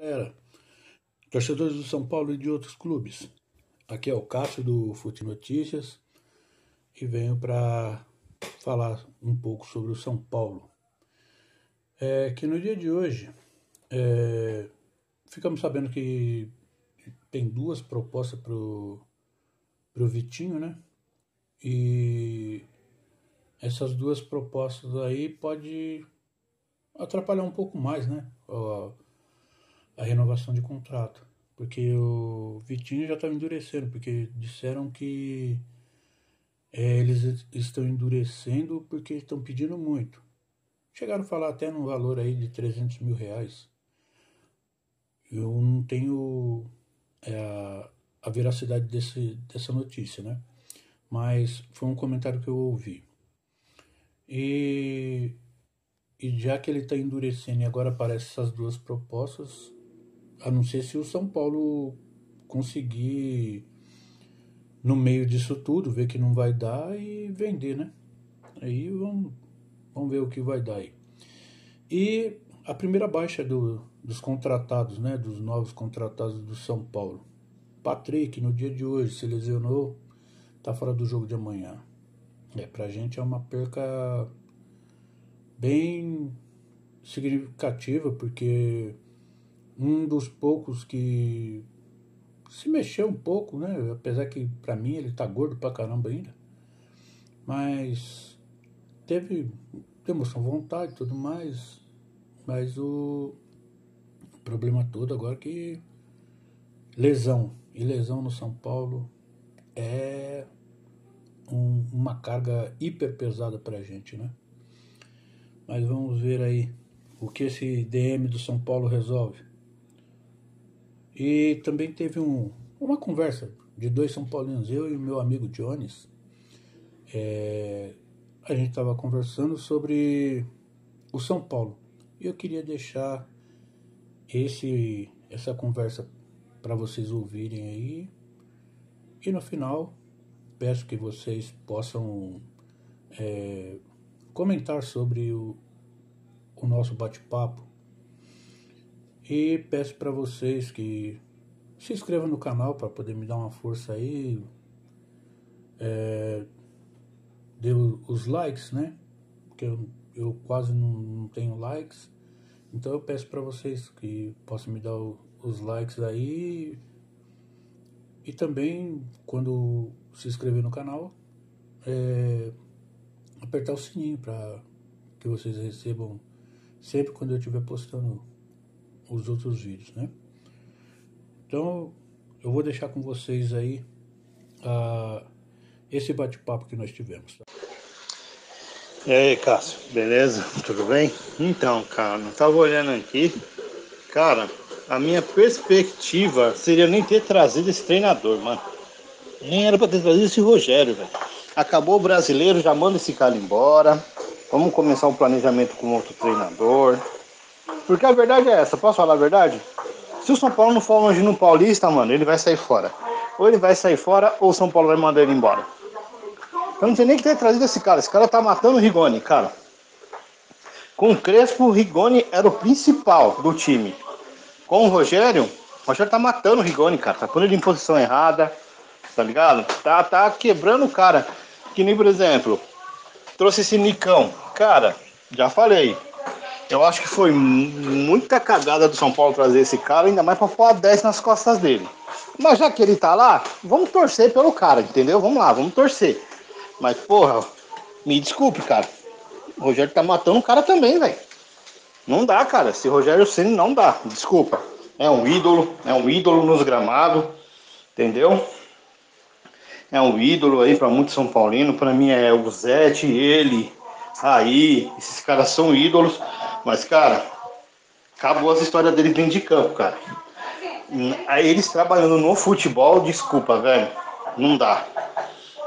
Galera, torcedores do São Paulo e de outros clubes, aqui é o Cássio do Fute Notícias e venho para falar um pouco sobre o São Paulo. É que no dia de hoje é, ficamos sabendo que tem duas propostas pro, pro Vitinho, né? E essas duas propostas aí pode atrapalhar um pouco mais, né? A renovação de contrato. Porque o Vitinho já estava endurecendo, porque disseram que é, eles estão endurecendo porque estão pedindo muito. Chegaram a falar até no valor aí de 300 mil reais. Eu não tenho é, a, a veracidade desse, dessa notícia, né? Mas foi um comentário que eu ouvi. E, e já que ele está endurecendo e agora aparecem essas duas propostas, a não ser se o São Paulo conseguir, no meio disso tudo, ver que não vai dar e vender, né? Aí vamos, vamos ver o que vai dar aí. E a primeira baixa do, dos contratados, né? Dos novos contratados do São Paulo. Patrick, no dia de hoje, se lesionou, tá fora do jogo de amanhã. É, pra gente é uma perca bem significativa, porque um dos poucos que se mexeu um pouco, né? Apesar que para mim ele tá gordo pra caramba ainda. Mas teve demonstrou vontade e tudo mais. Mas o problema todo agora é que lesão. E lesão no São Paulo é um, uma carga hiper pesada pra gente, né? Mas vamos ver aí o que esse DM do São Paulo resolve. E também teve um, uma conversa de dois São Paulinos, eu e o meu amigo Jones. É, a gente estava conversando sobre o São Paulo. E eu queria deixar esse, essa conversa para vocês ouvirem aí. E no final, peço que vocês possam é, comentar sobre o, o nosso bate-papo e peço para vocês que se inscrevam no canal para poder me dar uma força aí. É, dê os likes, né? Porque eu, eu quase não, não, tenho likes. Então eu peço para vocês que possam me dar o, os likes aí. E também, quando se inscrever no canal, é, apertar o sininho para que vocês recebam sempre quando eu estiver postando os outros vídeos, né? Então, eu vou deixar com vocês aí uh, esse bate-papo que nós tivemos. Tá? E aí, Cássio, beleza? Tudo bem? Então, cara, eu tava olhando aqui, cara, a minha perspectiva seria nem ter trazido esse treinador, mano. Nem era pra ter trazido esse Rogério, velho. Acabou o brasileiro, já manda esse cara embora. Vamos começar um planejamento com outro treinador. Porque a verdade é essa, posso falar a verdade? Se o São Paulo não for longe no Paulista, mano, ele vai sair fora. Ou ele vai sair fora, ou o São Paulo vai mandar ele embora. Eu não sei nem que ter trazido esse cara. Esse cara tá matando o Rigoni, cara. Com o Crespo, o Rigoni era o principal do time. Com o Rogério, o Rogério tá matando o Rigoni, cara. Tá pondo ele em posição errada, tá ligado? Tá, tá quebrando o cara. Que nem, por exemplo, trouxe esse Nicão. Cara, já falei. Eu acho que foi muita cagada do São Paulo trazer esse cara, ainda mais pra pôr 10 nas costas dele. Mas já que ele tá lá, vamos torcer pelo cara, entendeu? Vamos lá, vamos torcer. Mas, porra, me desculpe, cara. O Rogério tá matando o cara também, velho. Não dá, cara. Esse Rogério Ceni não dá. Desculpa. É um ídolo, é um ídolo nos gramados, entendeu? É um ídolo aí para muitos São Paulino. Para mim é o Zete, ele, aí, esses caras são ídolos. Mas, cara, acabou as histórias dele dentro de campo, cara. Aí eles trabalhando no futebol, desculpa, velho. Não dá.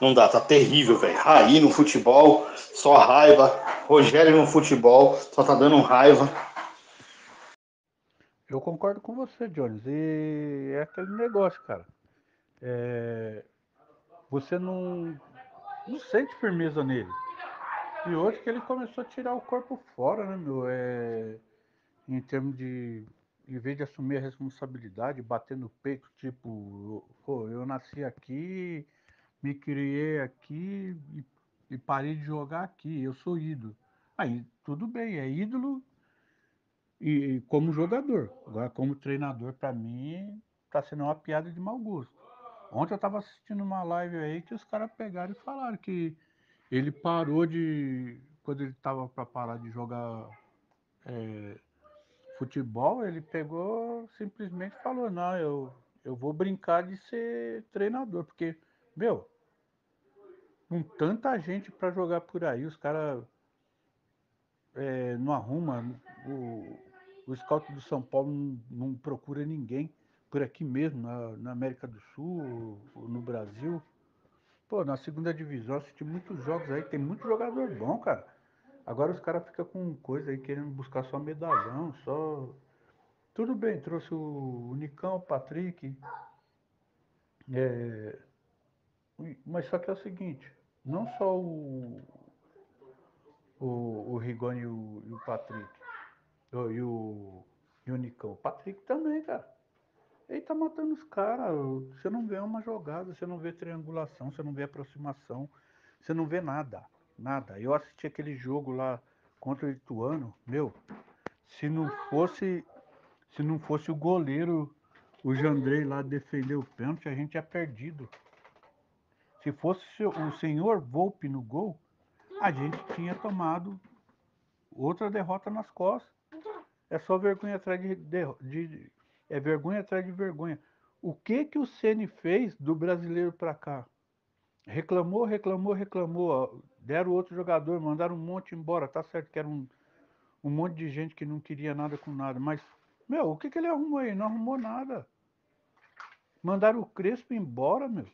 Não dá, tá terrível, velho. Raí no futebol, só raiva. Rogério no futebol, só tá dando raiva. Eu concordo com você, Jones. E é aquele negócio, cara. É... Você não, não sente firmeza nele. E hoje que ele começou a tirar o corpo fora, né, meu? É, em termos de em vez de assumir a responsabilidade, bater no peito, tipo, pô, eu nasci aqui, me criei aqui e, e parei de jogar aqui, eu sou ídolo. Aí, tudo bem, é ídolo e como jogador. Agora, como treinador, para mim, tá sendo uma piada de mau gosto. Ontem eu tava assistindo uma live aí que os caras pegaram e falaram que ele parou de. Quando ele tava para parar de jogar é, futebol, ele pegou simplesmente falou, não, eu, eu vou brincar de ser treinador, porque, meu, com tanta gente para jogar por aí, os caras é, não arruma, o, o scout do São Paulo não, não procura ninguém por aqui mesmo, na, na América do Sul, no Brasil. Pô, na segunda divisão assisti muitos jogos aí, tem muito jogador bom, cara. Agora os caras ficam com coisa aí querendo buscar só medalhão, só. Tudo bem, trouxe o Nicão, o Patrick. É... Mas só que é o seguinte, não só o, o, o Rigoni e o, e o Patrick, e o, e o Nicão, o Patrick também, cara. Ele tá matando os caras. Você não vê uma jogada, você não vê triangulação, você não vê aproximação, você não vê nada. Nada. Eu assisti aquele jogo lá contra o Ituano, meu, se não fosse. Se não fosse o goleiro, o Jandrei lá defender o pênalti, a gente tinha perdido. Se fosse o senhor Volpe no gol, a gente tinha tomado outra derrota nas costas. É só vergonha atrás de, de, de é vergonha atrás de vergonha. O que que o Ceni fez do brasileiro para cá? Reclamou, reclamou, reclamou. Deram outro jogador, mandaram um monte embora. Tá certo que era um, um monte de gente que não queria nada com nada. Mas, meu, o que, que ele arrumou aí? Não arrumou nada. Mandaram o Crespo embora, meu,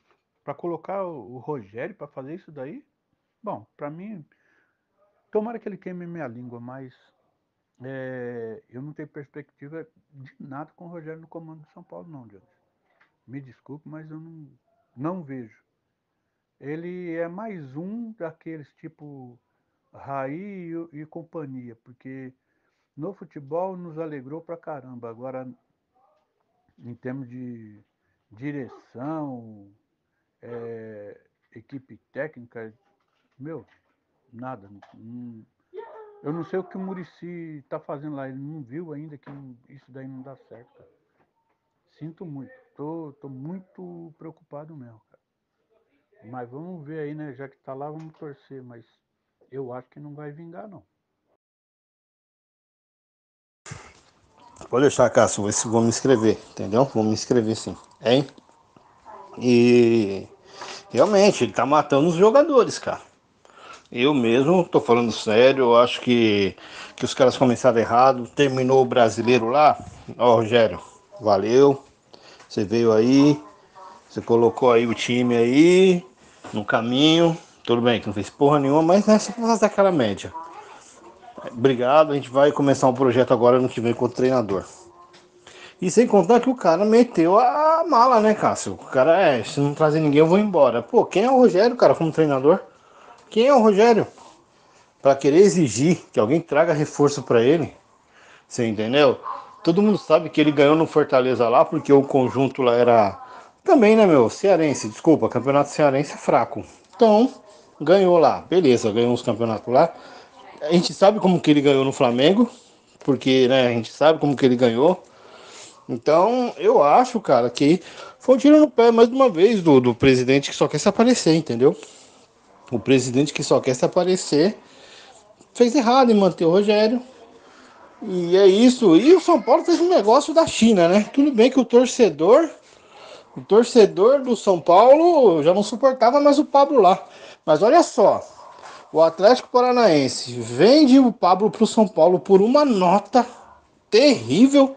para colocar o, o Rogério para fazer isso daí. Bom, para mim, tomara que ele queime minha língua, mas é, eu não tenho perspectiva de nada com o Rogério no comando de São Paulo, não, Jones. Me desculpe, mas eu não, não vejo. Ele é mais um daqueles tipo Raí e, e companhia, porque no futebol nos alegrou pra caramba. Agora, em termos de direção, é, equipe técnica, meu, nada. Não, eu não sei o que o Murici está fazendo lá. Ele não viu ainda que isso daí não dá certo. Cara. Sinto muito. Tô, tô muito preocupado mesmo, cara. Mas vamos ver aí, né? Já que tá lá, vamos torcer. Mas eu acho que não vai vingar, não. Pode deixar, Cássio. Vou me inscrever, entendeu? Vou me inscrever sim. Hein? E realmente, ele tá matando os jogadores, cara. Eu mesmo, tô falando sério, eu acho que, que os caras começaram errado. Terminou o brasileiro lá. Ó, Rogério, valeu. Você veio aí, você colocou aí o time aí no caminho. Tudo bem que não fez porra nenhuma, mas é só pra fazer aquela média. Obrigado, a gente vai começar um projeto agora no que vem com o treinador. E sem contar que o cara meteu a mala, né, Cássio? O cara é, se não trazer ninguém eu vou embora. Pô, quem é o Rogério, cara, como treinador? Quem é o Rogério? Para querer exigir que alguém traga reforço para ele. Você entendeu? Todo mundo sabe que ele ganhou no Fortaleza lá porque o conjunto lá era também, né, meu? Cearense, desculpa, campeonato cearense é fraco. Então, ganhou lá. Beleza, ganhou uns campeonatos lá. A gente sabe como que ele ganhou no Flamengo, porque, né, a gente sabe como que ele ganhou. Então, eu acho, cara, que foi um tiro no pé mais uma vez do, do presidente que só quer se aparecer, entendeu? O presidente que só quer se aparecer fez errado em manter o Rogério. E é isso. E o São Paulo fez um negócio da China, né? Tudo bem que o torcedor, o torcedor do São Paulo já não suportava mais o Pablo lá. Mas olha só, o Atlético Paranaense vende o Pablo para o São Paulo por uma nota terrível,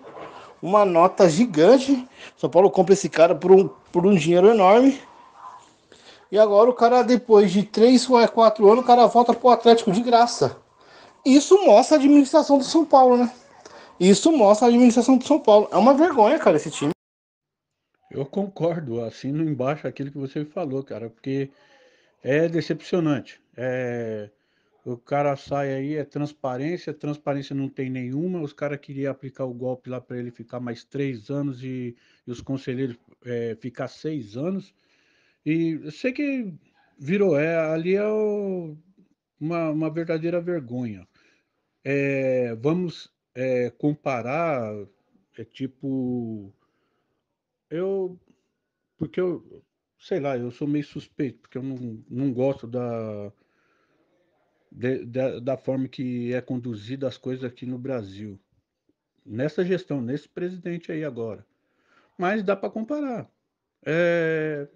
uma nota gigante. São Paulo compra esse cara por um, por um dinheiro enorme. E agora o cara, depois de 3 ou 4 anos, o cara volta pro Atlético de graça. Isso mostra a administração do São Paulo, né? Isso mostra a administração do São Paulo. É uma vergonha, cara, esse time. Eu concordo, assino embaixo aquilo que você falou, cara, porque é decepcionante. É... O cara sai aí, é transparência, transparência não tem nenhuma. Os caras queriam aplicar o golpe lá para ele ficar mais três anos e, e os conselheiros é, ficar seis anos. E eu sei que virou, é, ali é o, uma, uma verdadeira vergonha. É, vamos é, comparar, é tipo, eu, porque eu, sei lá, eu sou meio suspeito, porque eu não, não gosto da, de, de, da forma que é conduzida as coisas aqui no Brasil. Nessa gestão, nesse presidente aí agora. Mas dá para comparar. É,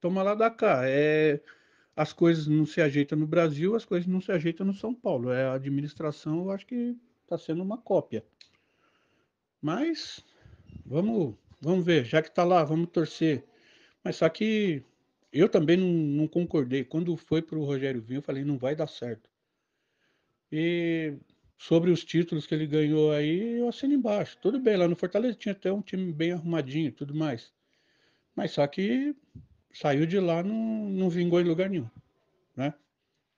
toma lá da cá. É, as coisas não se ajeitam no Brasil, as coisas não se ajeitam no São Paulo. É, a administração, eu acho que está sendo uma cópia. Mas vamos, vamos ver, já que está lá, vamos torcer. Mas só que eu também não, não concordei. Quando foi para o Rogério Vinho, eu falei, não vai dar certo. E sobre os títulos que ele ganhou aí, eu assino embaixo. Tudo bem, lá no Fortaleza tinha até um time bem arrumadinho tudo mais. Mas só que saiu de lá, não, não vingou em lugar nenhum. Né?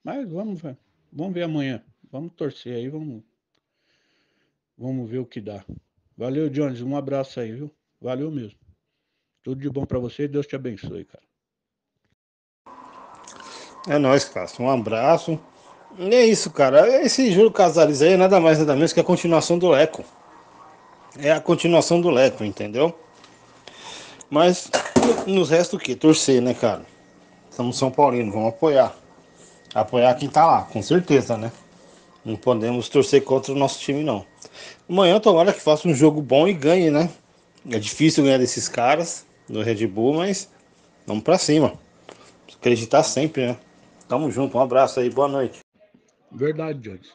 Mas vamos ver. Vamos ver amanhã. Vamos torcer aí, vamos Vamos ver o que dá. Valeu, Jones. Um abraço aí, viu? Valeu mesmo. Tudo de bom para você. Deus te abençoe, cara. É nóis, Cássio. Um abraço. E é isso, cara. Esse Júlio Casares aí é nada mais nada menos que a continuação do Leco. É a continuação do Leco, entendeu? Mas nos resta o quê? Torcer, né, cara? Somos São Paulino, vamos apoiar. Apoiar quem tá lá, com certeza, né? Não podemos torcer contra o nosso time, não. Amanhã tomara que faça um jogo bom e ganhe, né? É difícil ganhar desses caras do Red Bull, mas vamos para cima. Acreditar sempre, né? Tamo junto, um abraço aí, boa noite. Verdade, Jones.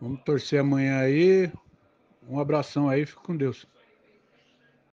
Vamos torcer amanhã aí. Um abração aí, fica com Deus.